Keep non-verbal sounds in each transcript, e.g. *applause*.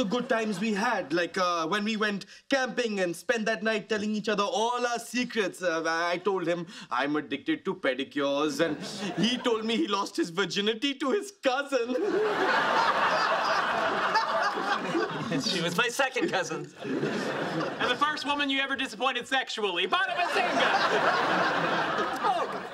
the good times we had, like uh, when we went camping and spent that night telling each other all our secrets. Uh, I told him I'm addicted to pedicures, and he told me he lost his virginity to his cousin. she was my second cousin. And the first woman you ever disappointed sexually, Bada Bazinga! oh.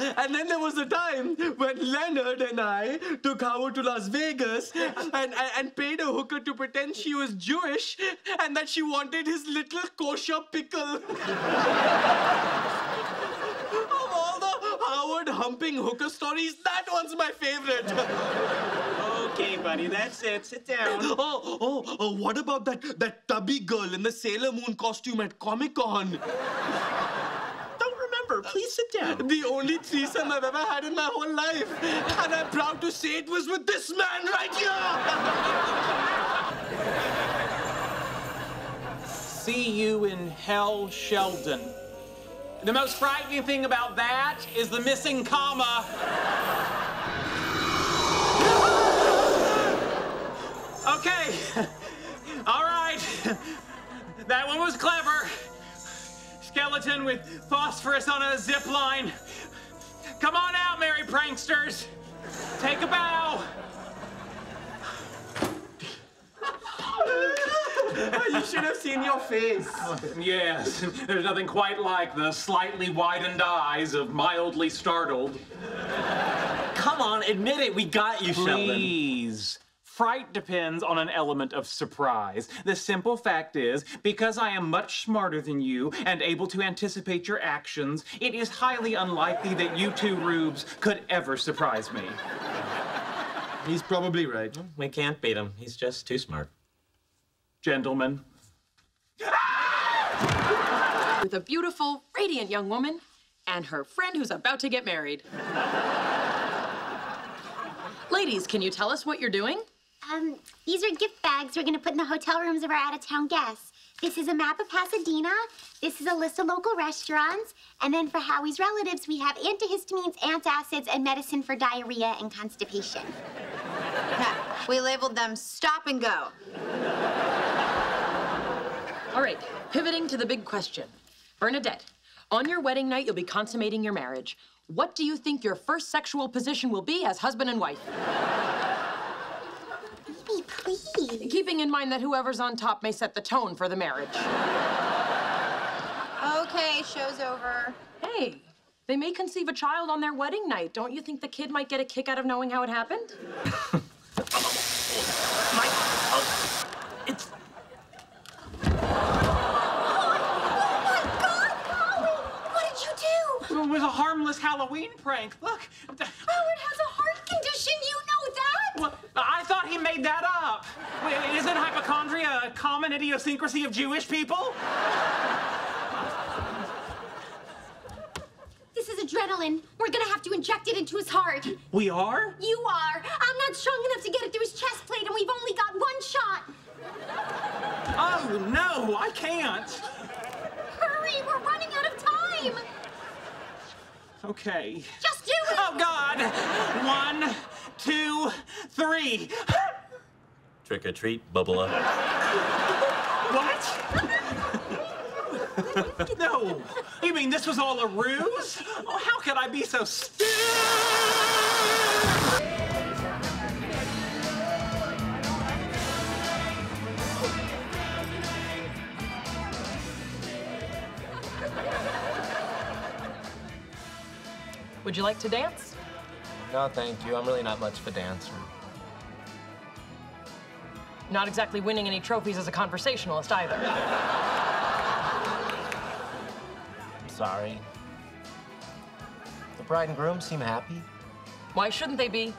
And then there was a time when Leonard and I took Howard to Las Vegas and, and, and paid a hooker to pretend she was Jewish and that she wanted his little kosher pickle. of all the Howard humping hooker stories, that one's my favorite. Okay, buddy, that's it. Sit down. Oh, oh, oh, what about that, that tubby girl in the Sailor Moon costume at Comic Con? Please sit down. The only threesome I've ever had in my whole life. And I'm proud to say it was with this man right here. See you in hell, Sheldon. The most frightening thing about that is the missing comma. Okay. *laughs* All right. *laughs* That one was clever skeleton with phosphorus on a zip line. Come on out, merry pranksters. Take a bow. Oh, you should have seen your face. Yes, there's nothing quite like the slightly widened eyes of mildly startled. Come on, admit it. We got you, Sheldon. Please. Fright depends on an element of surprise. The simple fact is, because I am much smarter than you and able to anticipate your actions, it is highly unlikely that you two rubes could ever surprise me. He's probably right. We can't beat him. He's just too smart. Gentlemen. With a beautiful, radiant young woman and her friend who's about to get married. Ladies, can you tell us what you're doing? Um, these are gift bags we're gonna put in the hotel rooms of our out-of-town guests. This is a map of Pasadena. This is a list of local restaurants. And then for Howie's relatives, we have antihistamines, antacids, and medicine for diarrhea and constipation. Yeah, *laughs* we labeled them stop and go. All right, pivoting to the big question. Bernadette, on your wedding night, you'll be consummating your marriage. What do you think your first sexual position will be as husband and wife? Please. Keeping in mind that whoever's on top may set the tone for the marriage. Okay, show's over. Hey, they may conceive a child on their wedding night. Don't you think the kid might get a kick out of knowing how it happened? my, oh, it's... Oh my god, Molly! What did you do? It was a harmless Halloween prank. Look. Howard has a heart condition. You know that? Well, I thought he made that up. Isn't hypochondria a common idiosyncrasy of Jewish people? This is adrenaline. We're gonna have to inject it into his heart. We are? You are. I'm not strong enough to get it through his chest plate, and we've only got one shot. Oh, no, I can't. Hurry, we're running out of time. Okay. Just do it! Oh, God! One, two, three. Trick or treat, Bubba. what? *laughs* no. You mean this was all a ruse? Oh, how could I be so stupid? Would you like to dance? No, thank you. I'm really not much of a dancer. Not exactly winning any trophies as a conversationalist either. I'm sorry. The bride and groom seem happy. Why shouldn't they be?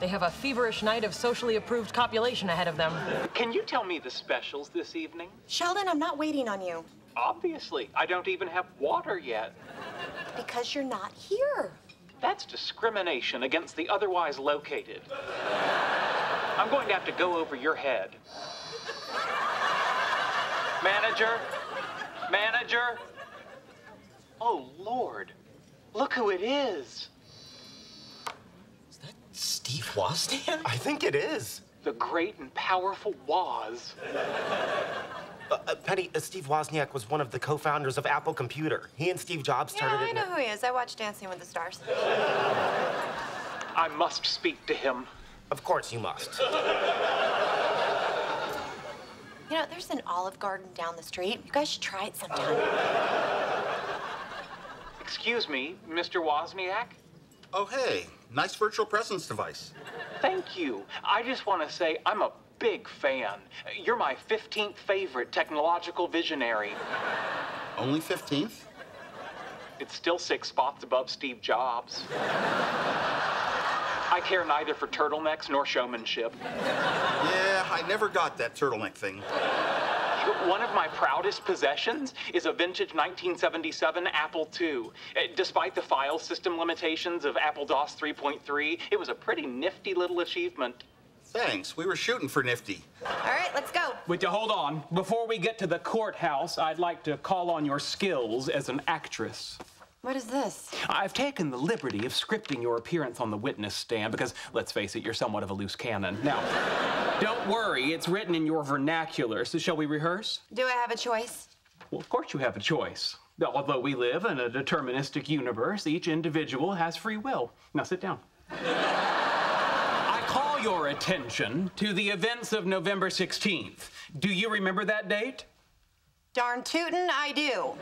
They have a feverish night of socially approved copulation ahead of them. Can you tell me the specials this evening? Sheldon, I'm not waiting on you. Obviously. I don't even have water yet. Because you're not here. That's discrimination against the otherwise located. I'm going to have to go over your head. Manager? Manager? Oh, Lord. Look who it is. Is that Steve Wozniak? I think it is. the great and powerful Woz. Uh, uh, Penny, uh, Steve Wozniak was one of the co-founders of Apple Computer. He and Steve Jobs started Yeah, started I it. know who he is. I watched Dancing with the Stars. I must speak to him. Of course you must. You know, there's an Olive Garden down the street. You guys should try it sometime. Excuse me, Mr. Wozniak? Oh, hey, nice virtual presence device. Thank you. I just want to say I'm a big fan. You're my 15th favorite technological visionary. Only 15th? It's still six spots above Steve Jobs. I care neither for turtlenecks nor showmanship. Yeah, I never got that turtleneck thing. One of my proudest possessions is a vintage 1977 Apple II. Uh, Despite the file system limitations of Apple DOS 3.3, it was a pretty nifty little achievement. Thanks, we were shooting for Nifty. All right, let's go. Wait, hold on. Before we get to the courthouse, I'd like to call on your skills as an actress. What is this? I've taken the liberty of scripting your appearance on the witness stand because, let's face it, you're somewhat of a loose cannon. Now, don't worry, it's written in your vernacular, so shall we rehearse? Do I have a choice? Well, of course you have a choice. Although we live in a deterministic universe, each individual has free will. Now sit down. I call your attention to the events of November 16th. Do you remember that date? Darn tootin', I do.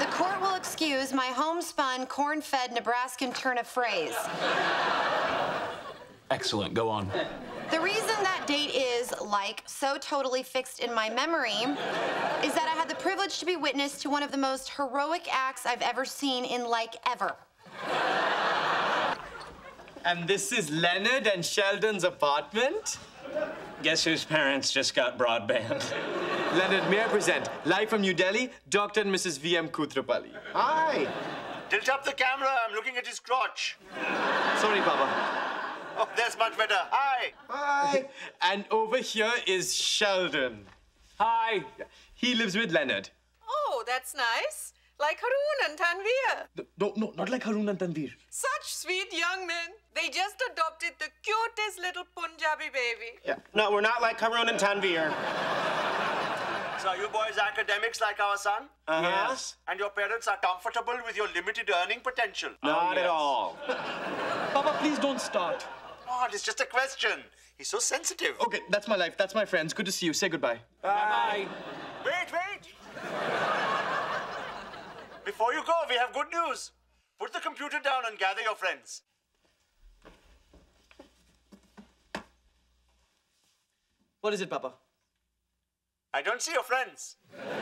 If the court will excuse my homespun, corn-fed Nebraskan turn of phrase. Excellent, go on. The reason that date is, like, so totally fixed in my memory is that I had the privilege to be witness to one of the most heroic acts I've ever seen in, like, ever. And this is Leonard and Sheldon's apartment? Guess whose parents just got broadband? Leonard, may I present, live from New Delhi, Dr. and Mrs. V.M. Koothrappali. Hi. Tilt up the camera, I'm looking at his crotch. Sorry, Papa. Oh, that's much better. Hi. Hi. *laughs* and over here is Sheldon. Hi. He lives with Leonard. Oh, that's nice. Like Haroon and Tanvir. No, no, not like Harun and Tanvir. Such sweet young men. They just adopted the cutest little Punjabi baby. Yeah. No, we're not like Harun and Tanvir. So you boys academics like our son? Uh-huh. Yes. And your parents are comfortable with your limited earning potential? Not at all. *laughs* Papa, please don't start. Oh, it's just a question. He's so sensitive. Okay, that's my life. That's my friends. Good to see you. Say goodbye. Bye. Bye. Wait, wait. Before you go, we have good news. Put the computer down and gather your friends. What is it, Papa? I don't see your friends. Is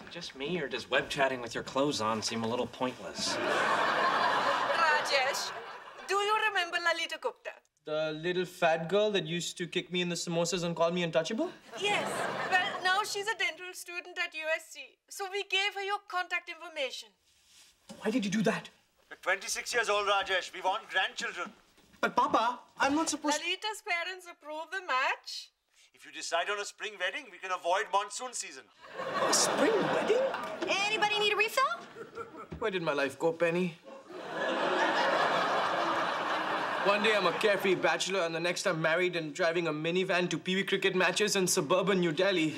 it just me, or does web chatting with your clothes on seem a little pointless? Rajesh, do you remember Lalita Gupta? The little fat girl that used to kick me in the samosas and call me untouchable? Yes. Well, now she's a dental student at USC. So we gave her your contact information. Why did you do that? We're 26 years old, Rajesh. We want grandchildren. But, Papa, I'm not supposed to- Lalita's parents approve the match. If you decide on a spring wedding, we can avoid monsoon season. A spring wedding? Anybody need a refill? Where did my life go, Penny? One day I'm a carefree bachelor, and the next I'm married and driving a minivan to Pee cricket matches in suburban New Delhi.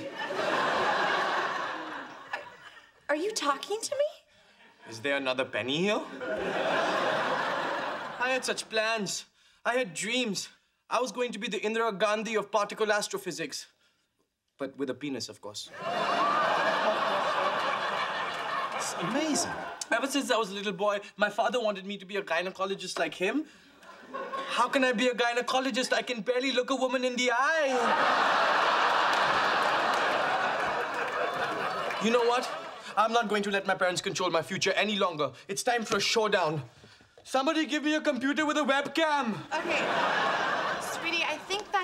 Are you talking to me? Is there another Penny here? I had such plans. I had dreams. I was going to be the Indira Gandhi of particle astrophysics. But with a penis, of course. It's amazing. Ever since I was a little boy, my father wanted me to be a gynecologist like him. How can I be a gynecologist? I can barely look a woman in the eye. You know what? I'm not going to let my parents control my future any longer. It's time for a showdown. Somebody give me a computer with a webcam. Okay.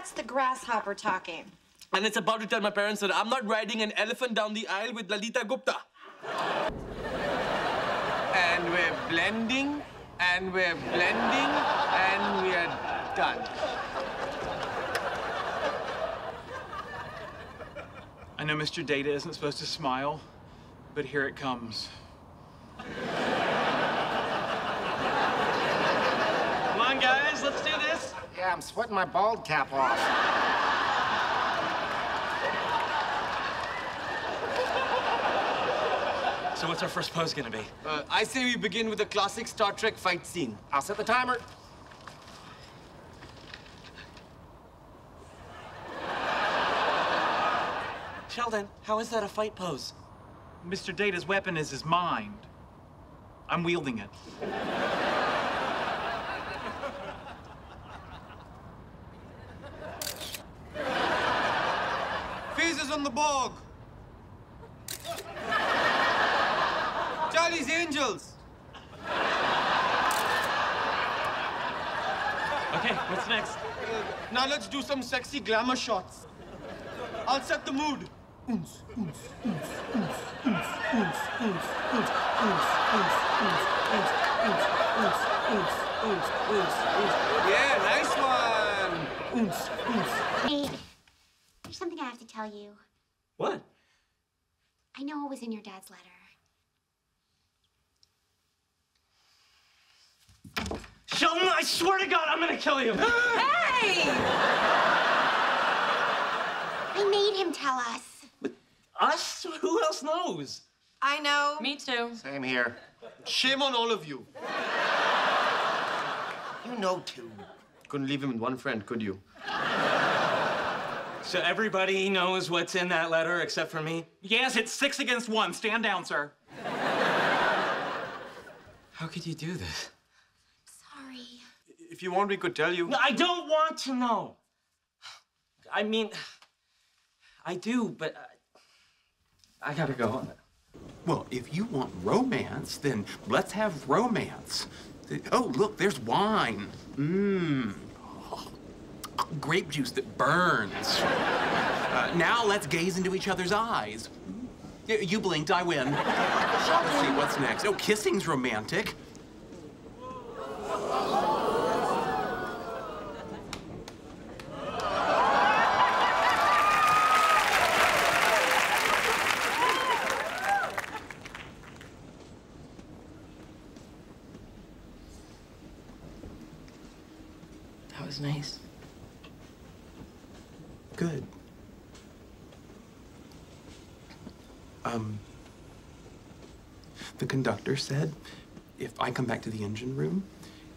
Sweetie, I think that's the grasshopper talking. And it's about to tell my parents that I'm not riding an elephant down the aisle with Lalita Gupta. And we're blending, and we're blending, and we're done. I know Mr. Data isn't supposed to smile, but here it comes. Come on, guys. Yeah, I'm sweating my bald cap off. So what's our first pose gonna be? Uh, I say we begin with a classic Star Trek fight scene. I'll set the timer. Sheldon, how is that a fight pose? Mr. Data's weapon is his mind. I'm wielding it. Faces on the bog. Charlie's Angels. Okay, what's next? Uh, now let's do some sexy glamour shots. I'll set the mood. Oons, oons, oons, oons, oons, oons, oons, oons, oons, oons, oons, oons, oons, oons, oons, oons, oons, oons. Yeah, nice one. Oons, oons. Hey, there's something I have to tell you. What? I know it was in your dad's letter. Sheldon, I swear to God, I'm gonna kill you. Hey! I made him tell us. But us? Who else knows? I know. Me too. Same here. Shame on all of you. You know too. Couldn't leave him with one friend, could you? So everybody knows what's in that letter except for me? Yes, it's six against one. Stand down, sir. How could you do this? Sorry. If you want, we could tell you. No, I don't want to know. I mean, I do, but I, I gotta go. Well, if you want romance, then let's have romance. Oh, look, there's wine. Mmm. Grape juice that burns. Uh, now let's gaze into each other's eyes. You blinked, I win. Let's see what's next. Oh, kissing's romantic. The conductor said if I come back to the engine room,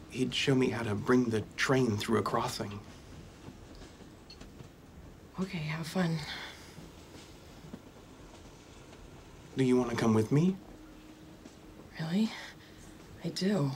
he'd show me how to bring the train through a crossing. Okay, have fun. Do you want to come with me? Really? I do.